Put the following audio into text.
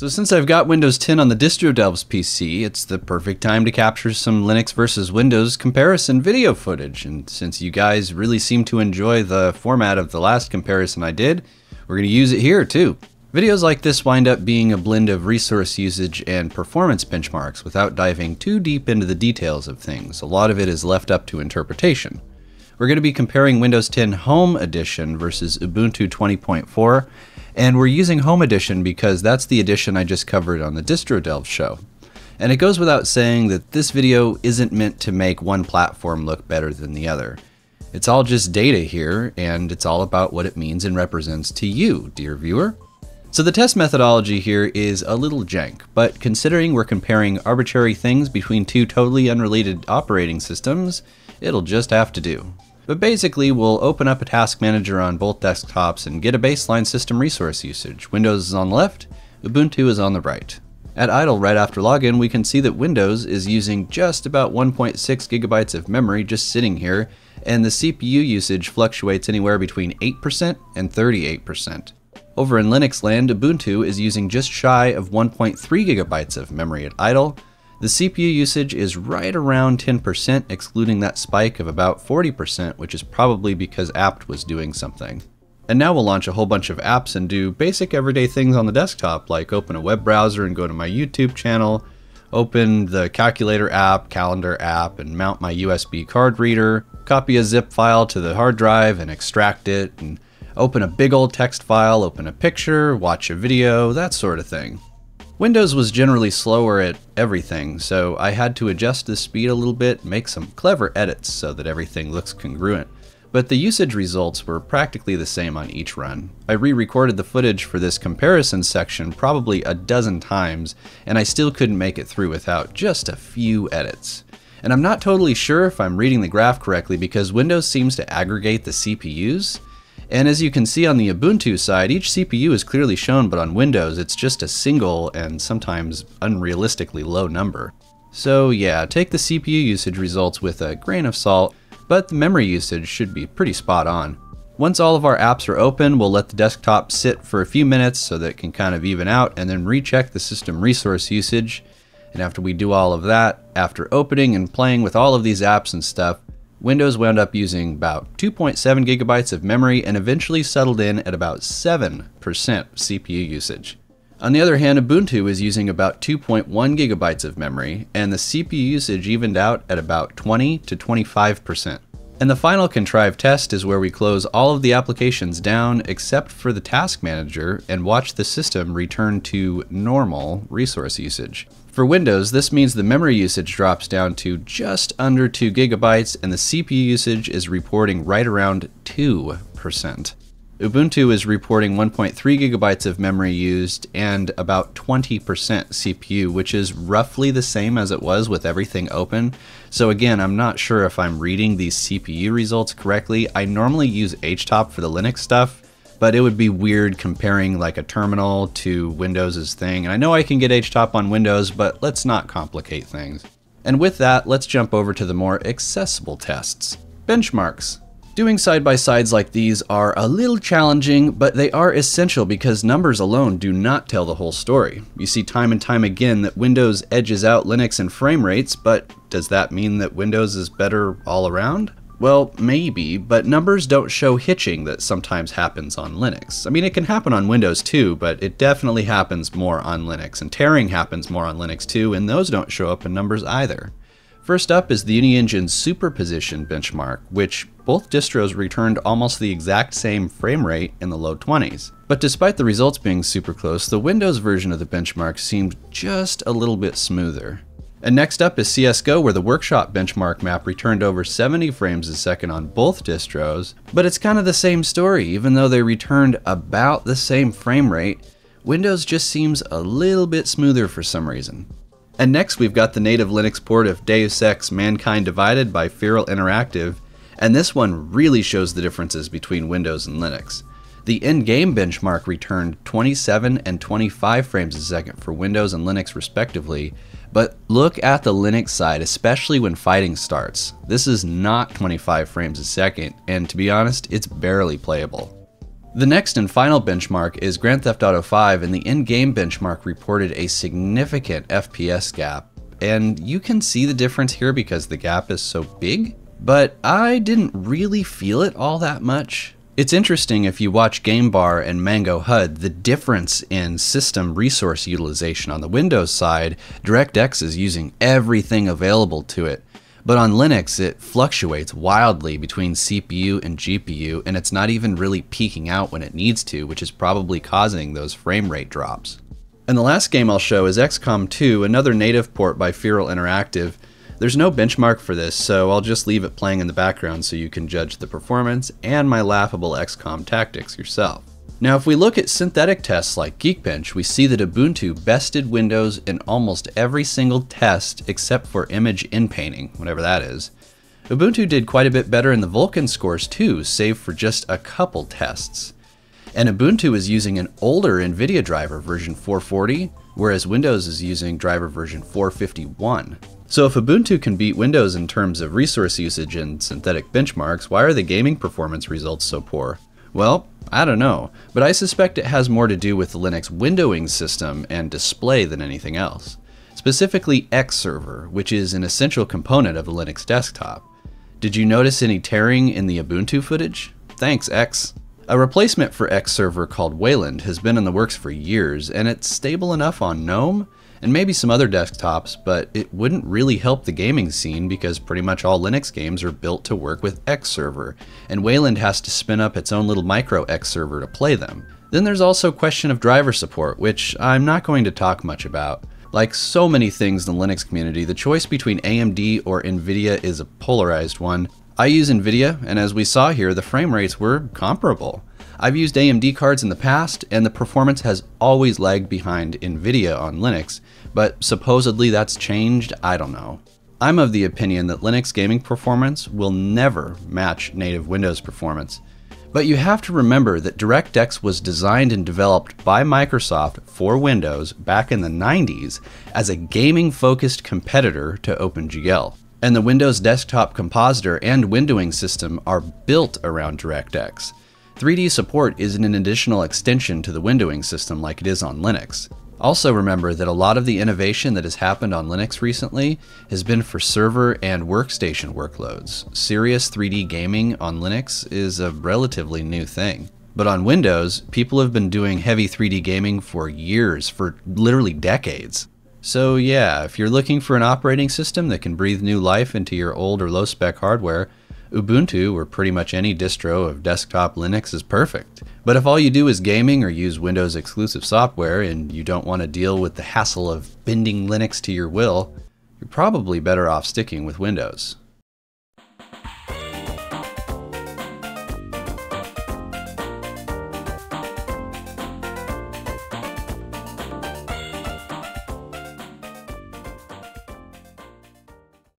So since I've got Windows 10 on the DistroDelves PC, it's the perfect time to capture some Linux versus Windows comparison video footage. And since you guys really seem to enjoy the format of the last comparison I did, we're going to use it here too. Videos like this wind up being a blend of resource usage and performance benchmarks without diving too deep into the details of things. A lot of it is left up to interpretation. We're going to be comparing Windows 10 Home Edition versus Ubuntu 20.4 and we're using Home Edition because that's the edition I just covered on the DistroDelves show. And it goes without saying that this video isn't meant to make one platform look better than the other. It's all just data here, and it's all about what it means and represents to you, dear viewer. So the test methodology here is a little jank, but considering we're comparing arbitrary things between two totally unrelated operating systems, it'll just have to do. But basically, we'll open up a task manager on both desktops and get a baseline system resource usage. Windows is on the left, Ubuntu is on the right. At idle right after login, we can see that Windows is using just about 1.6 gigabytes of memory just sitting here, and the CPU usage fluctuates anywhere between 8% and 38%. Over in Linux land, Ubuntu is using just shy of 1.3 gigabytes of memory at idle, the CPU usage is right around 10%, excluding that spike of about 40%, which is probably because apt was doing something. And now we'll launch a whole bunch of apps and do basic everyday things on the desktop, like open a web browser and go to my YouTube channel, open the calculator app, calendar app, and mount my USB card reader, copy a zip file to the hard drive and extract it, and open a big old text file, open a picture, watch a video, that sort of thing. Windows was generally slower at everything, so I had to adjust the speed a little bit, make some clever edits so that everything looks congruent. But the usage results were practically the same on each run. I re-recorded the footage for this comparison section probably a dozen times, and I still couldn't make it through without just a few edits. And I'm not totally sure if I'm reading the graph correctly because Windows seems to aggregate the CPUs, and as you can see on the Ubuntu side, each CPU is clearly shown, but on Windows it's just a single and sometimes unrealistically low number. So yeah, take the CPU usage results with a grain of salt, but the memory usage should be pretty spot on. Once all of our apps are open, we'll let the desktop sit for a few minutes so that it can kind of even out and then recheck the system resource usage. And after we do all of that, after opening and playing with all of these apps and stuff, Windows wound up using about 2.7 gigabytes of memory and eventually settled in at about 7% CPU usage. On the other hand, Ubuntu is using about 2.1 gigabytes of memory, and the CPU usage evened out at about 20 to 25%. And the final contrived test is where we close all of the applications down except for the task manager and watch the system return to normal resource usage. For Windows, this means the memory usage drops down to just under 2 gigabytes and the CPU usage is reporting right around 2%. Ubuntu is reporting 1.3 gigabytes of memory used and about 20% CPU, which is roughly the same as it was with everything open. So again, I'm not sure if I'm reading these CPU results correctly. I normally use HTOP for the Linux stuff, but it would be weird comparing like a terminal to Windows's thing. And I know I can get HTOP on Windows, but let's not complicate things. And with that, let's jump over to the more accessible tests. Benchmarks. Doing side-by-sides like these are a little challenging, but they are essential because numbers alone do not tell the whole story. You see time and time again that Windows edges out Linux in frame rates, but does that mean that Windows is better all around? Well, maybe, but numbers don't show hitching that sometimes happens on Linux. I mean, it can happen on Windows too, but it definitely happens more on Linux, and tearing happens more on Linux too, and those don't show up in numbers either. First up is the Unigine Superposition benchmark, which both distros returned almost the exact same frame rate in the low 20s. But despite the results being super close, the Windows version of the benchmark seemed just a little bit smoother. And next up is CSGO, where the workshop benchmark map returned over 70 frames a second on both distros. But it's kind of the same story, even though they returned about the same frame rate, Windows just seems a little bit smoother for some reason. And next we've got the native Linux port of Deus Ex Mankind Divided by Feral Interactive, and this one really shows the differences between Windows and Linux. The in-game benchmark returned 27 and 25 frames a second for Windows and Linux respectively, but look at the Linux side, especially when fighting starts. This is not 25 frames a second, and to be honest, it's barely playable. The next and final benchmark is Grand Theft Auto 5, and the in game benchmark reported a significant FPS gap. And you can see the difference here because the gap is so big, but I didn't really feel it all that much. It's interesting if you watch GameBar and Mango HUD, the difference in system resource utilization on the Windows side, DirectX is using everything available to it. But on Linux, it fluctuates wildly between CPU and GPU, and it's not even really peaking out when it needs to, which is probably causing those frame rate drops. And the last game I'll show is XCOM 2, another native port by Feral Interactive. There's no benchmark for this, so I'll just leave it playing in the background so you can judge the performance and my laughable XCOM tactics yourself. Now, if we look at synthetic tests like Geekbench, we see that Ubuntu bested Windows in almost every single test except for image inpainting, whatever that is. Ubuntu did quite a bit better in the Vulkan scores too, save for just a couple tests. And Ubuntu is using an older NVIDIA driver, version 440, whereas Windows is using driver version 451. So if Ubuntu can beat Windows in terms of resource usage and synthetic benchmarks, why are the gaming performance results so poor? Well, I don't know, but I suspect it has more to do with the Linux windowing system and display than anything else. Specifically Xserver, which is an essential component of the Linux desktop. Did you notice any tearing in the Ubuntu footage? Thanks, X. A replacement for X server called Wayland has been in the works for years, and it's stable enough on GNOME, and maybe some other desktops, but it wouldn't really help the gaming scene because pretty much all Linux games are built to work with X server, and Wayland has to spin up its own little micro X server to play them. Then there's also question of driver support, which I'm not going to talk much about. Like so many things in the Linux community, the choice between AMD or Nvidia is a polarized one. I use Nvidia, and as we saw here, the frame rates were comparable. I've used AMD cards in the past, and the performance has always lagged behind NVIDIA on Linux, but supposedly that's changed, I don't know. I'm of the opinion that Linux gaming performance will never match native Windows performance. But you have to remember that DirectX was designed and developed by Microsoft for Windows back in the 90s as a gaming focused competitor to OpenGL. And the Windows Desktop Compositor and windowing system are built around DirectX. 3D support isn't an additional extension to the windowing system like it is on Linux. Also remember that a lot of the innovation that has happened on Linux recently has been for server and workstation workloads. Serious 3D gaming on Linux is a relatively new thing. But on Windows, people have been doing heavy 3D gaming for years, for literally decades. So yeah, if you're looking for an operating system that can breathe new life into your old or low spec hardware, Ubuntu or pretty much any distro of desktop Linux is perfect. But if all you do is gaming or use Windows exclusive software and you don't want to deal with the hassle of bending Linux to your will, you're probably better off sticking with Windows.